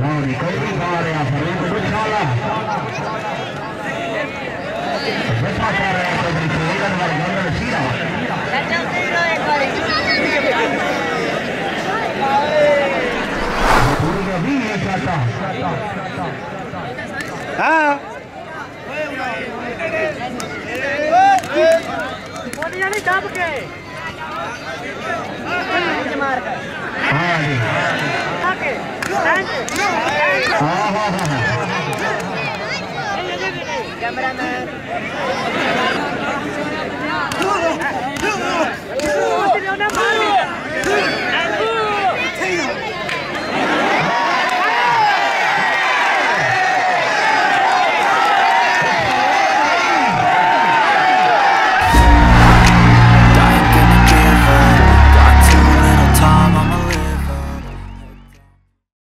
Lauri Koivusaari ja Faruku Kutsala. Vesasaari ja Federico Ilanvar Gondol Sira. Purga Vini Kata. हाँ हाँ जी हाँ हाँ हाँ I'm a cameraman.